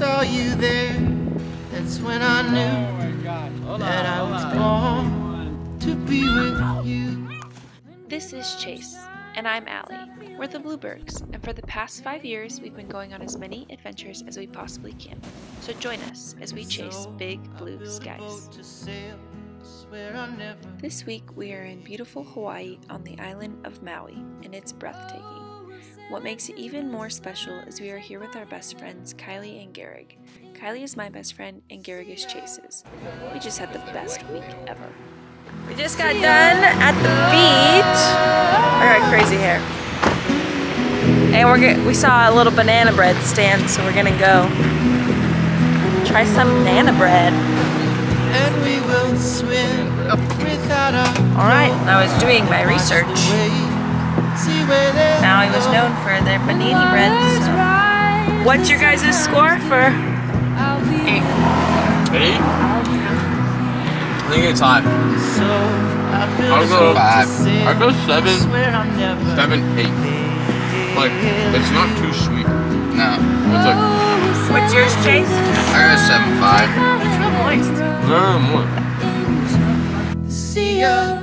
saw you there, that's when I knew that I was born to be with you. This is Chase, and I'm Allie. We're the Bluebirds, and for the past five years, we've been going on as many adventures as we possibly can. So join us as we chase big blue skies. This week, we are in beautiful Hawaii on the island of Maui, and it's breathtaking. What makes it even more special is we are here with our best friends, Kylie and Garrig. Kylie is my best friend, and Garrig is Chase's. We just had the best week ever. We just got done at the beach. I got crazy hair. And we're get, we saw a little banana bread stand, so we're gonna go try some banana bread. And we will swim without a All right, I was doing my research. Maui was known for their panini breads. So. What's your guys' score for? Eight? I think it's high. I'll go five. I'll go seven. Seven, eight. Like, it's not too sweet. No. It's like, What's yours, Chase? I got seven, five. It's real moist. No, more. sea of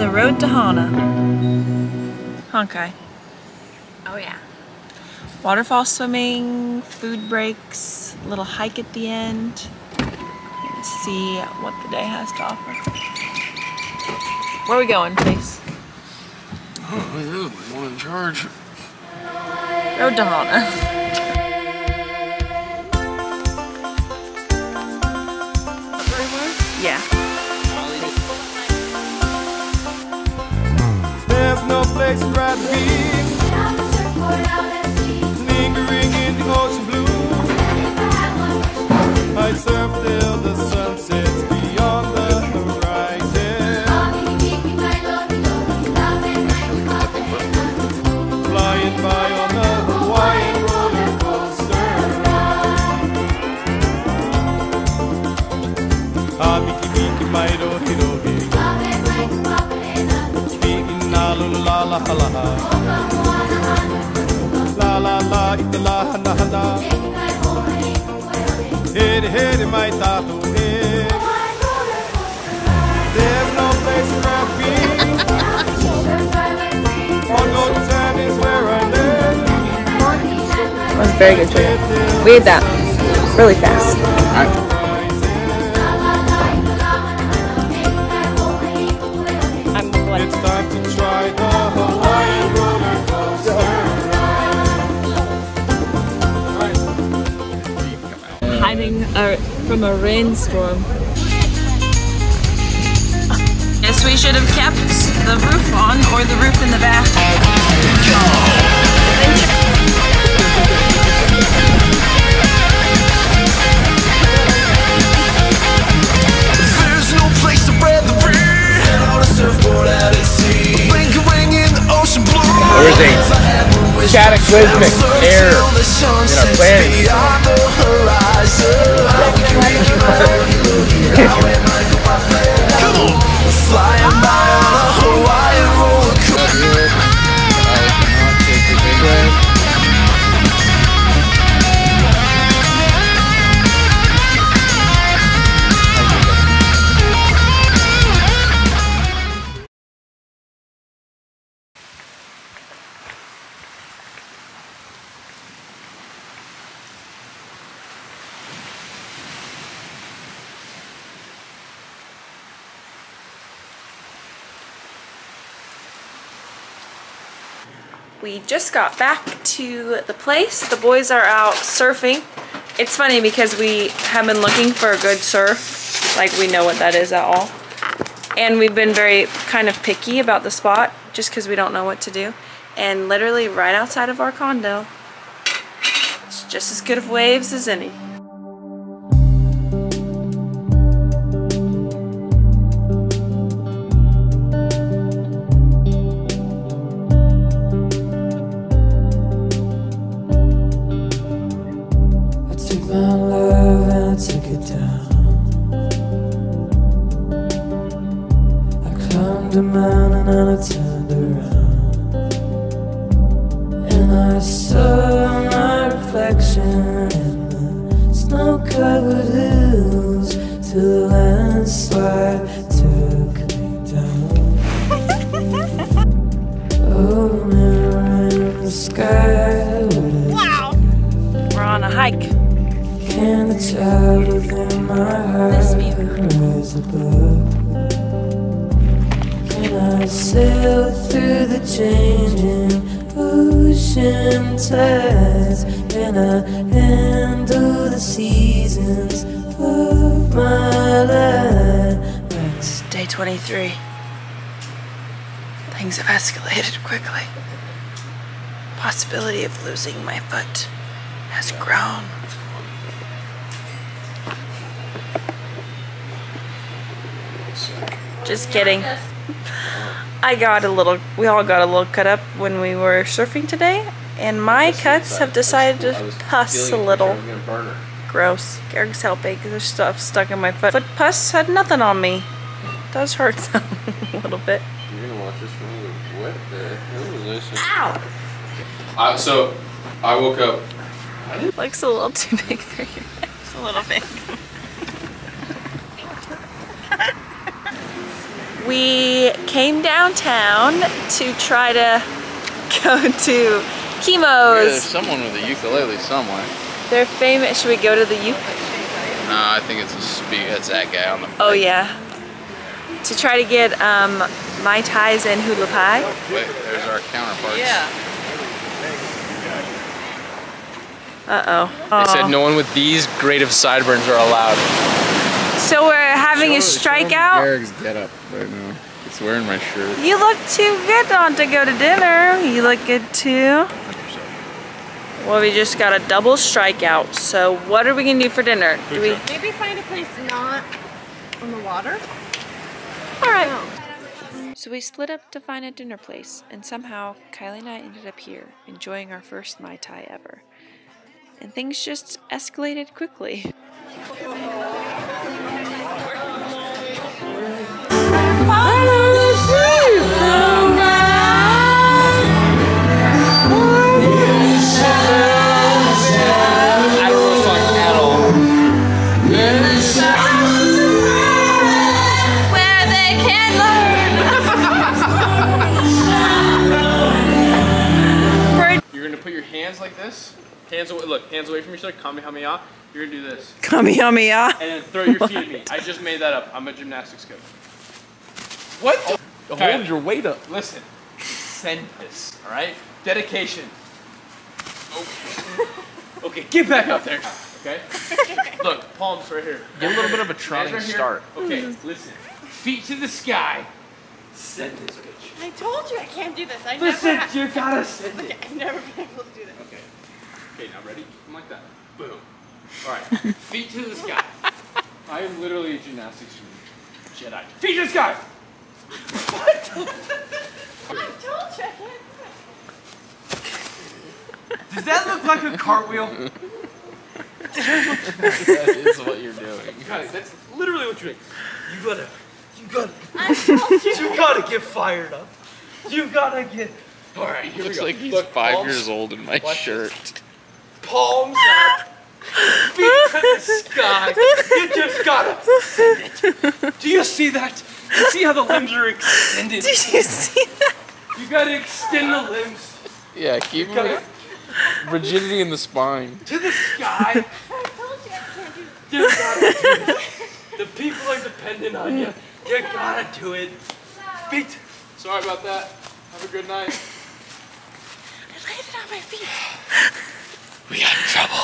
the road to Hana. Honkai. Oh yeah. Waterfall swimming, food breaks, little hike at the end. Gonna see what the day has to offer. Where are we going, please? Oh, yeah, one in charge. Road to Hana. Yeah. Place I'd be. Lingering in the ocean blue. I'd surf till the sun la la la la La la la it la na na Head head my tato head There's no place That was very good too. We ate that really fast. Coaster Hiding uh, from a rainstorm. Guess we should have kept the roof on or the roof in the back. There's no place I'd rather be than on a surfboard out at sea. Lingering in the ocean blue. There is a cataclysmic error sunsets beyond the horizon. Come on. Fly We just got back to the place. The boys are out surfing. It's funny because we have been looking for a good surf. Like we know what that is at all. And we've been very kind of picky about the spot just because we don't know what to do. And literally right outside of our condo it's just as good of waves as any. Climbed a mountain and I turned around. And I saw my reflection in the snow covered hills till the landslide took me down. oh, mirror in the sky. is We're on a hike. can the child within my heart rise above? Can I sail through the changing ocean tides? Can I handle the seasons of my life? It's day 23. Things have escalated quickly. Possibility of losing my foot has grown. Just kidding. I got a little, we all got a little cut up when we were surfing today, and my cuts have decided to pus a little. Gross. Eric's helping because there's stuff stuck in my foot. Foot pus had nothing on me. Does hurt though, a little bit. You're gonna watch this movie. What the hell is this? Ow! I, so, I woke up. Looks a little too big for you. It's a little big. we came downtown to try to go to There's someone with a ukulele somewhere. They're famous. Should we go to the U? Nah, I think it's a speak. It's that guy on the. Oh yeah. To try to get um, mai tais and hula pie. Wait, there's our counterparts. Yeah. Uh oh. They said no one with these grade of sideburns are allowed. So we're having a strikeout. Eric's get up right now. He's wearing my shirt. You look too good on to go to dinner. You look good too. Well, we just got a double strikeout. So what are we gonna do for dinner? Do we? Maybe find a place not on the water. All right. So we split up to find a dinner place, and somehow Kylie and I ended up here, enjoying our first Mai Tai ever. And things just escalated quickly. Oh. Hands away. Look, hands away from each other. Kamehameha. You're gonna do this, Kamehameha. and then throw your feet at me. I just made that up. I'm a gymnastics coach. What? Oh, Hold your weight up. Listen. Send this. All right. Dedication. Okay. okay. Get back up there. Okay. Look, palms right here. Get a little bit of a Hands trying right start. Okay. Listen. Feet to the sky. Send this bitch. I told you I can't do this. I Listen, never. you gotta send Okay, it. I've never been able to do this. Okay. Okay, now ready? I'm like that. Boom. All right. Feet to the sky. I am literally a gymnastics Jedi. Feet to the sky. what? I told you I can't. Does that look like a cartwheel? that is what you're doing. Guys, that's literally what you're doing. You gotta, you gotta, you. you gotta get fired up. You gotta get. All right, here Looks we go. like he's Look, five palms, years old in my Watch shirt. Palms up. Feet to the sky. You just gotta send it. Do you see that? You see how the limbs are extended? Did you see that? You gotta extend the limbs Yeah, keep You gotta rigidity in the spine. to the sky. I told you I can't do. You gotta do it. The people are dependent on you. You gotta do it. Feet. Sorry about that. Have a good night. I landed on my feet. We got in trouble.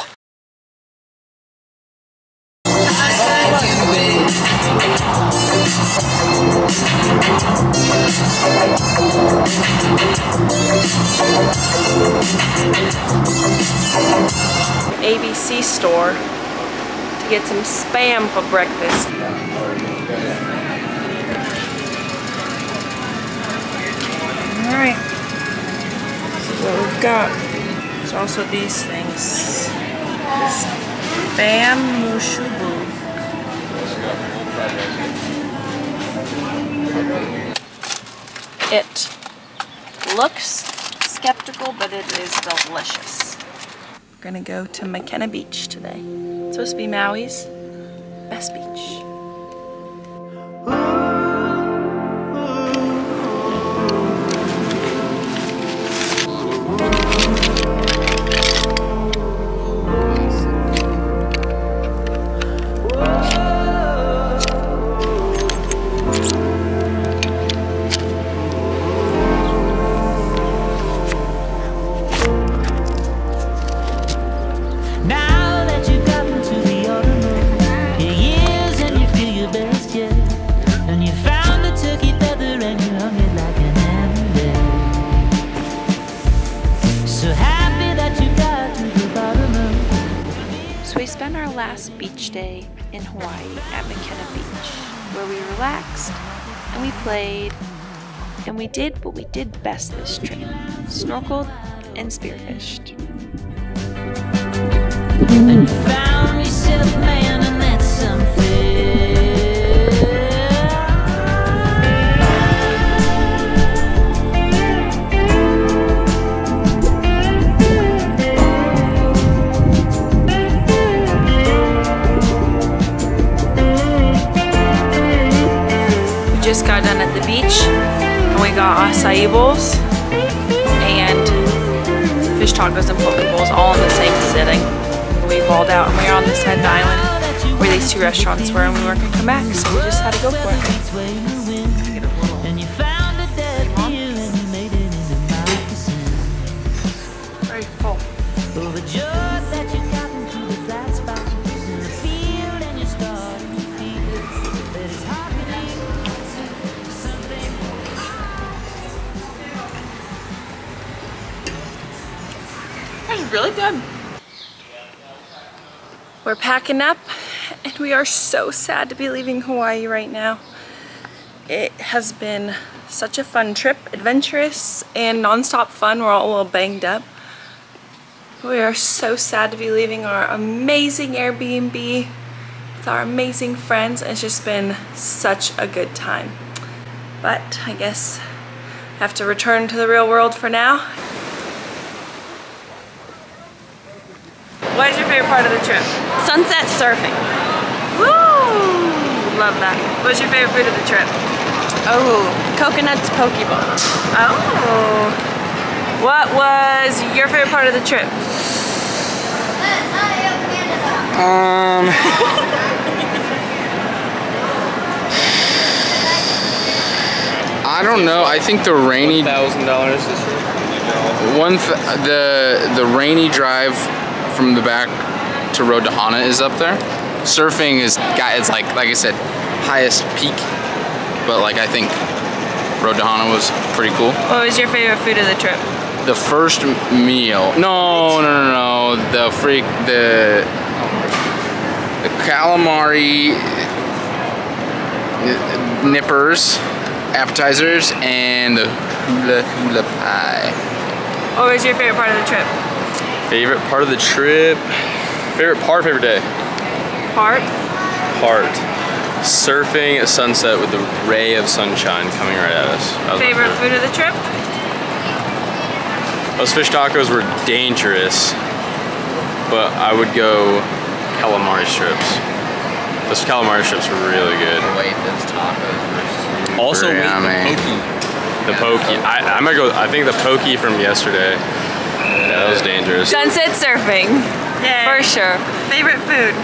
C store to get some spam for breakfast. This is what we've got. There's also these things. Spam musubi. It looks skeptical, but it is delicious. We're gonna go to Makena Beach today. It's supposed to be Maui's best beach. Did what we did best this trip snorkeled and spearfished. Mm. And we were on this side of the island where these two restaurants were and we weren't gonna come back so we just had to go for it. And you found a dead deer and you made it into moccasins. Very full. Overjoyed that you got into the flat spot in the field and you're starting to feel that it's happening. Something That's really good. We're packing up and we are so sad to be leaving Hawaii right now. It has been such a fun trip, adventurous and nonstop fun. We're all a little banged up. We are so sad to be leaving our amazing Airbnb with our amazing friends. It's just been such a good time. But I guess I have to return to the real world for now. What is your favorite part of the trip? Sunset surfing. Woo! Love that. What's your favorite food of the trip? Oh, coconuts poke bowl. Oh. What was your favorite part of the trip? Um. I don't know. I think the rainy thousand dollars. one th- the the rainy drive from the back to Road to Hana is up there. Surfing is got it's like like I said highest peak, but like I think Road to Hana was pretty cool. What was your favorite food of the trip? The first meal. No, no, no, no. The freak the the calamari nippers, appetizers, and the hula hula pie. What was your favorite part of the trip? Favorite part of the trip. Favorite part, favorite day. Part? Part. Surfing at sunset with the ray of sunshine coming right at us. That was my Favorite food of the trip? Those fish tacos were dangerous, but I would go calamari strips. Those calamari strips were really good. Wait, those tacos were Also, wait, yummy. the pokey. The pokey. I, I'm gonna go. I think the pokey from yesterday. Yeah, that was dangerous. Sunset surfing. For sure. Favorite food?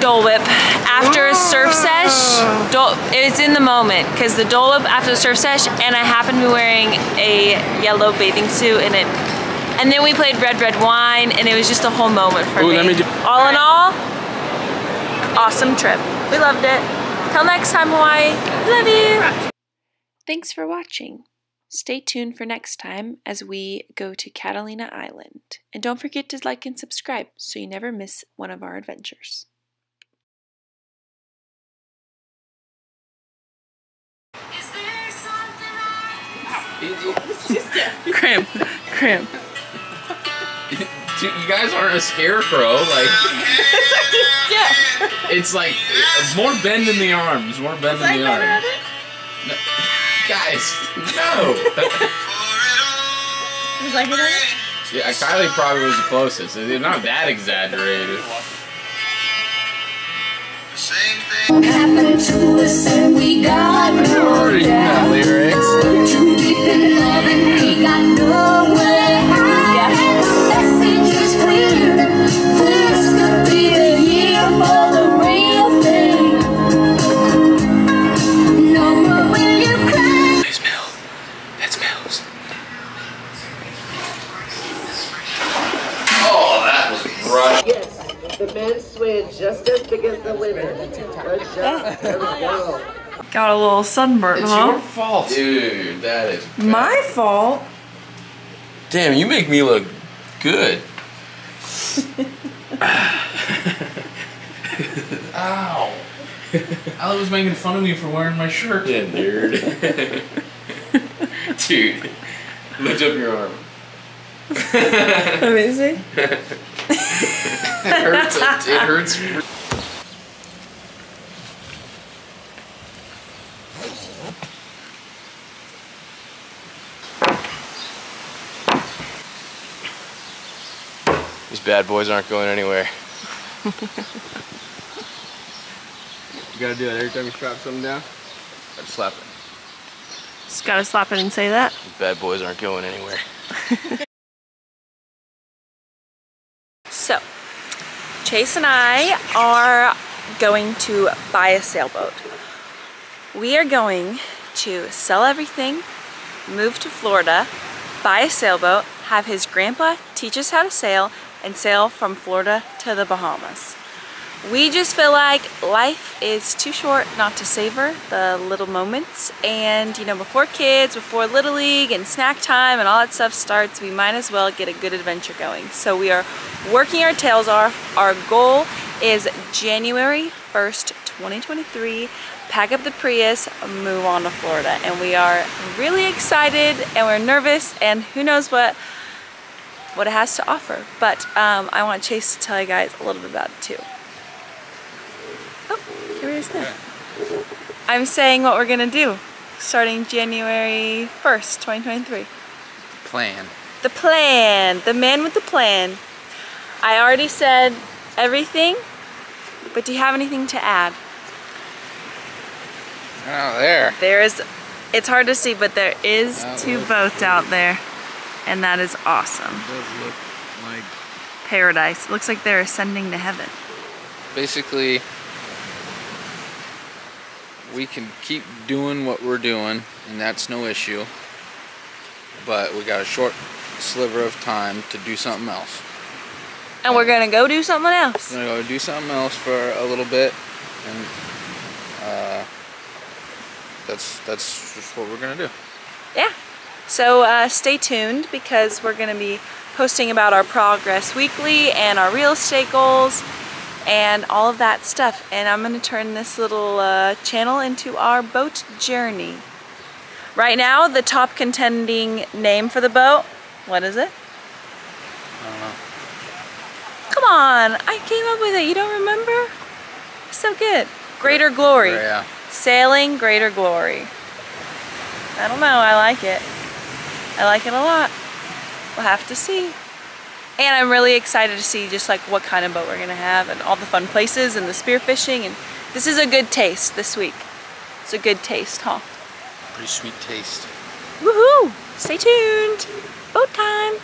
Dole Whip. After a surf sesh, Dole, it's in the moment because the Dole Whip after the surf sesh, and I happened to be wearing a yellow bathing suit in it. And then we played Red Red Wine, and it was just a whole moment for Ooh, me. let me do- all in all, awesome trip. We loved it. Till next time, Hawaii. Love you. Thanks for watching. Stay tuned for next time as we go to Catalina Island. And don't forget to like and subscribe so you never miss one of our adventures. Cramp. Cramp. Dude, you guys aren't a scarecrow. Like it's like more bend in the arms, more bend in the arms. No, guys, no. Was I good at it? yeah, Kylie probably was the closest. It's not that exaggerated. happened to us and we got no lyrics. Good job. There we go. Got a little sunburn, It's huh? your fault. Dude, that is bad. My fault. Damn, you make me look good. Ow. Alex was making fun of me for wearing my shirt. Yeah, nerd. Dude, lift up your arm. Let me see. It hurts. It hurts. These bad boys aren't going anywhere. You gotta do that every time you strap something down. I'd slap it. Just gotta slap it and say that. Bad boys aren't going anywhere. So, Chase and I are going to buy a sailboat. We are going to sell everything, move to Florida, buy a sailboat, have his grandpa teach us how to sail, and sail from Florida to the Bahamas. We just feel like life is too short not to savor the little moments. And, you know, before kids, before Little League and snack time and all that stuff starts, we might as well get a good adventure going. So we are working our tails off. Our goal is January 1st, 2023. Pack up the Prius, move on to Florida. And we are really excited and we're nervous and who knows what what it has to offer. But um, I want Chase to tell you guys a little bit about it too. Oh, here it is now. I'm saying what we're gonna do starting January 1st, 2023. Plan. The plan, the man with the plan. I already said everything, but do you have anything to add? Oh, there. There is, it's hard to see, but there is That two boats out there, and that is awesome. does look like Paradise. It looks like they're ascending to heaven. basically we can keep doing what we're doing and that's no issue but we got a short sliver of time to do something else And we're gonna go do something else. we're gonna go do something else for a little bit and uh, that's that's just what we're gonna do Yeah. So uh, stay tuned because we're going to be posting about our progress weekly and our real estate goals and all of that stuff. And I'm going to turn this little uh, channel into our boat journey. Right now, the top contending name for the boat, what is it? Come on, I came up with it. You don't remember? So good. Greater Glory. yeah Sailing Greater Glory. I don't know, I like it. I like it a lot. We'll have to see. And I'm really excited to see just like what kind of boat we're gonna have and all the fun places and the spearfishing and this is a good taste this week. It's a good taste, huh? pretty sweet taste Woohoo! Stay tuned. Boat time.